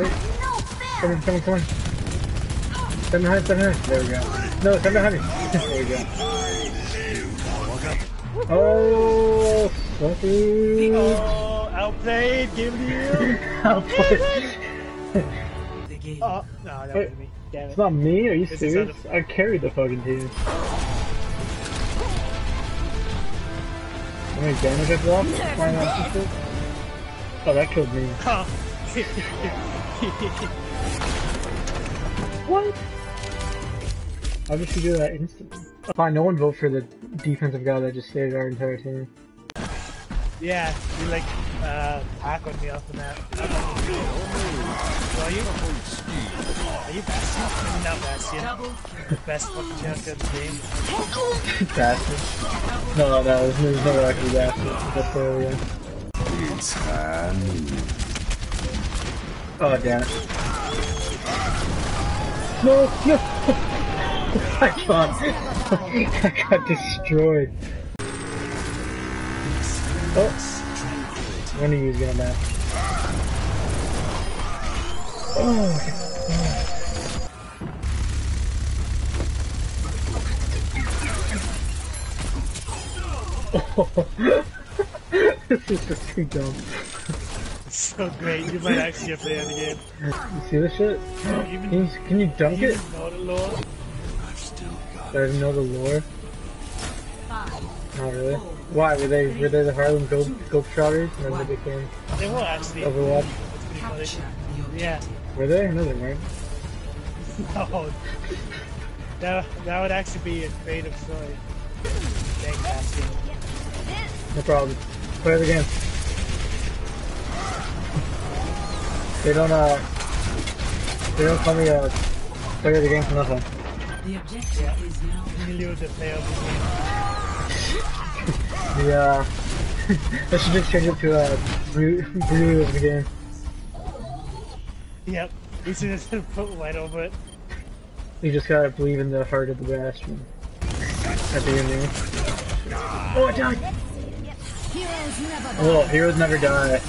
Wait. Come on, come on, come on. Stand behind, stand behind. There we go. No, stand behind me. there we go. Oh, fucking. Oh, outplayed, give it to you. Outplayed. Oh, no, that Wait. was me. Damn It's not me, are you This is serious? I carried the fucking team. How many damage I dropped? Why? Oh, that killed me. Oh, What? How did she do that instantly? Fine, no one vote for the defensive guy that just saved our entire team. yeah, you like uh, hack on me off the map. I'm not gonna do it. So are you? Are you Bastion? Not Bastion. Best fucking champion in the game. Bastard. No, no, there's, there's no way I can do that. That's where yeah. It's Hanu. Oh, damn it. No, no! I got, I got destroyed. Oh, one of you gonna die. Oh, oh. this is just too dumb. So great, you might actually get played the game. You see this shit? Even Can you, can you dunk you it? know the lore. I didn't know the lore. Not really. Why were they were they the Harlem Globe Globetrotters and then they became They were actually. Overwatch? It's pretty funny. Yeah. Were they? No, they weren't. No. That, that would actually be a creative story. Thank Bastion. No problem. Play the game. They don't uh they don't call me uh player of the game for nothing. The objective is now You knew the player of the game. The uh I should just change it to uh brew brew of the game. Yep. You should just put white over it. You just gotta believe in the heart of the bastion. At the ending. Oh I died! heroes never Oh, heroes never die.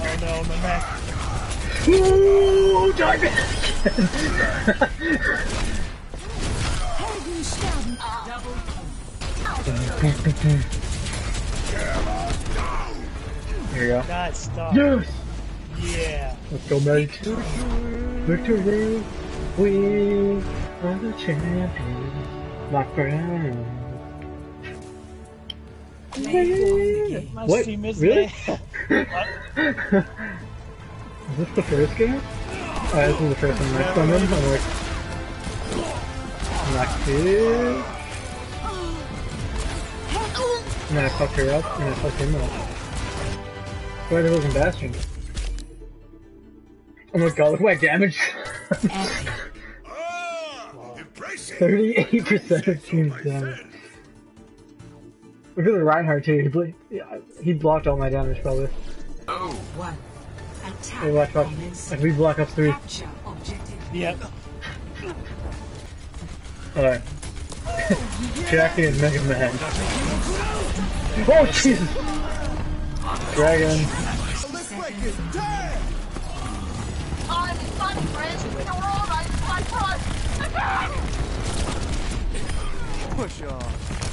Oh no, my Mac. Ooh, die back! Here you go. God, stop. Yes! Yeah. Let's go, mate. Victory! We are the champions, my friend. My What? stream is Really? there. Is this the first game? Oh, this is the first one. Next one. I'm like... Knocked it. And then I fucked her up, and I fucked him up. Why there wasn't Bastion? Oh my god, look at my damage! 38% of team's damage. Look at the Reinhardt too, he, yeah, he blocked all my damage probably. Oh. One. Attack. Hey, watch, watch. commence. If we block up three. Capture. Yep. Alright. Jackie and Mega Man. Oh Jesus! Dragon. I'm funny, friends. We're all right. My front. Push off.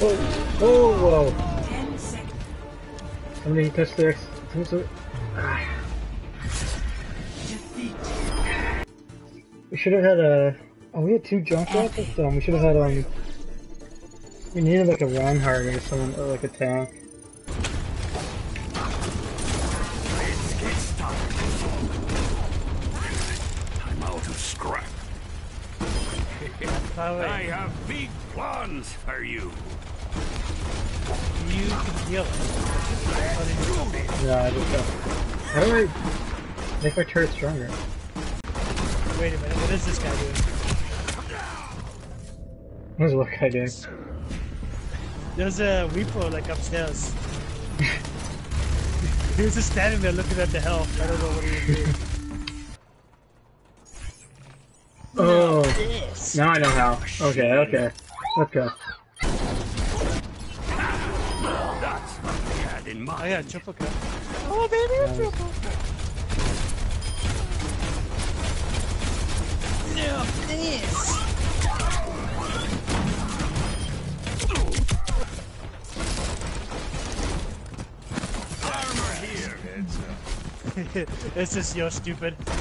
Oh, oh, whoa. Seconds. Somebody touched their... somebody- Defeat. We should have had a... Oh, we had two junk rockets? Um, we should have had, um... We needed like a Reinhardt or someone, or like a tank. Scrap. I have big plans for you. you can heal it. Yeah, I just got... How do I make my turret stronger? Wait a minute, what is this guy doing? What does what guy doing? There's a Reaper like upstairs. he was just standing there looking at the health. I don't know what he was doing. Oh, This. Now I know how. Oh, okay, okay. Let's go. That's what I had in mind. got a triple cut. Oh, baby, a triple. No, this. Armor here. it's just yo stupid. Your armor.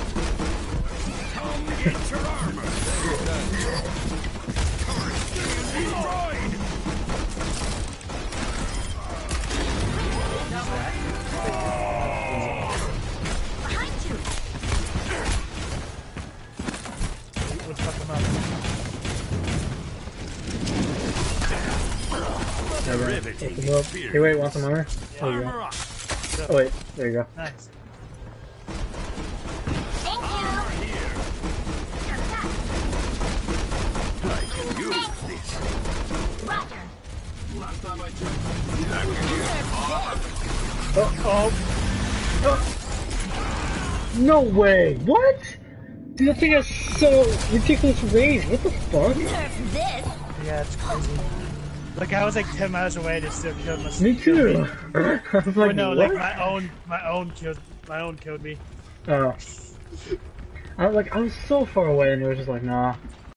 There we go. Riveting Open up. Hey, wait, want some armor? There you go. Oh, wait, there you go. Nice. Thank Armor you. here. I use this. Roger. No way! What? That thing has so ridiculous range. What the fuck? This. Yeah, it's crazy. Like I was like 10 miles away to still kill myself. Me too. I was like, But no, what? like my own, my own killed, my own killed me. Oh. I was like, I was so far away, and it was just like, nah.